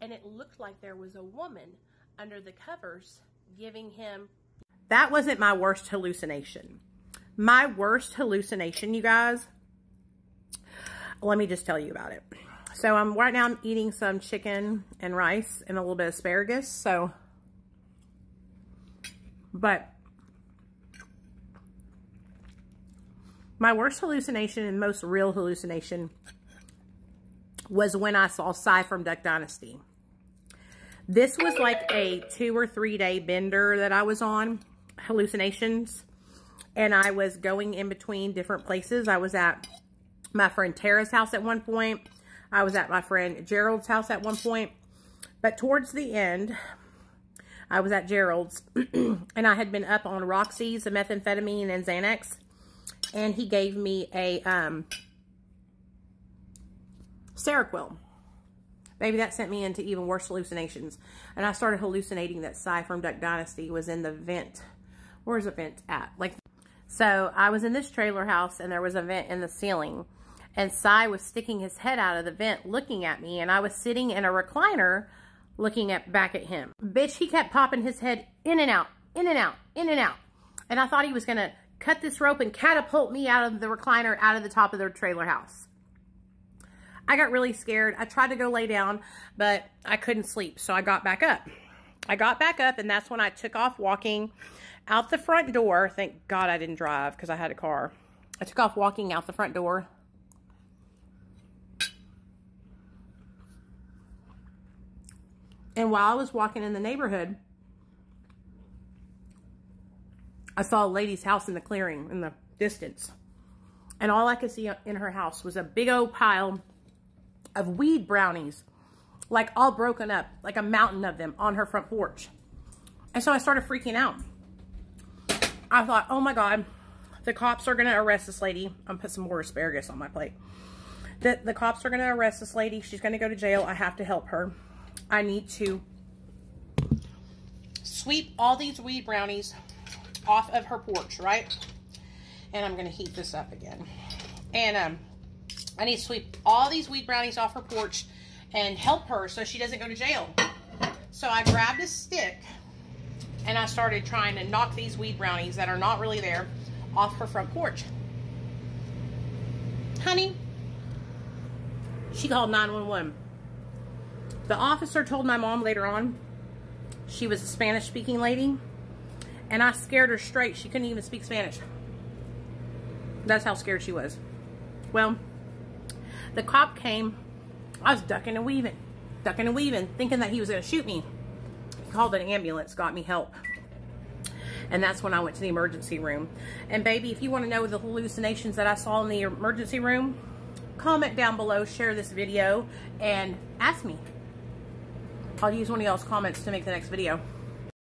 and it looked like there was a woman under the covers giving him. That wasn't my worst hallucination. My worst hallucination, you guys, let me just tell you about it. So I'm right now I'm eating some chicken and rice and a little bit of asparagus. So, but my worst hallucination and most real hallucination was when I saw Si from Duck Dynasty. This was like a two or three day bender that I was on, hallucinations. And I was going in between different places. I was at my friend Tara's house at one point. I was at my friend Gerald's house at one point. But towards the end, I was at Gerald's and I had been up on Roxy's, a methamphetamine and Xanax. And he gave me a um, Seroquel. Maybe that sent me into even worse hallucinations. And I started hallucinating that Si from Duck Dynasty was in the vent. Where's the vent at? Like, so I was in this trailer house and there was a vent in the ceiling and Si was sticking his head out of the vent looking at me and I was sitting in a recliner looking at back at him. Bitch, he kept popping his head in and out, in and out, in and out. And I thought he was going to cut this rope and catapult me out of the recliner out of the top of their trailer house. I got really scared. I tried to go lay down, but I couldn't sleep. So I got back up. I got back up and that's when I took off walking out the front door. Thank God I didn't drive because I had a car. I took off walking out the front door And while I was walking in the neighborhood, I saw a lady's house in the clearing in the distance. And all I could see in her house was a big old pile of weed brownies, like all broken up, like a mountain of them on her front porch. And so I started freaking out. I thought, oh my God, the cops are to arrest this lady. I'm put some more asparagus on my plate. The, the cops are to arrest this lady. She's to go to jail. I have to help her. I need to sweep all these weed brownies off of her porch, right? And I'm to heat this up again. And um, I need to sweep all these weed brownies off her porch and help her so she doesn't go to jail. So I grabbed a stick and I started trying to knock these weed brownies that are not really there off her front porch. Honey, she called 911. The officer told my mom later on she was a Spanish speaking lady and I scared her straight. She couldn't even speak Spanish. That's how scared she was. Well, the cop came. I was ducking and weaving, ducking and weaving, thinking that he was going to shoot me. He called an ambulance, got me help. And that's when I went to the emergency room. And baby, if you want to know the hallucinations that I saw in the emergency room, comment down below, share this video, and ask me. I'll use one of y'all's comments to make the next video.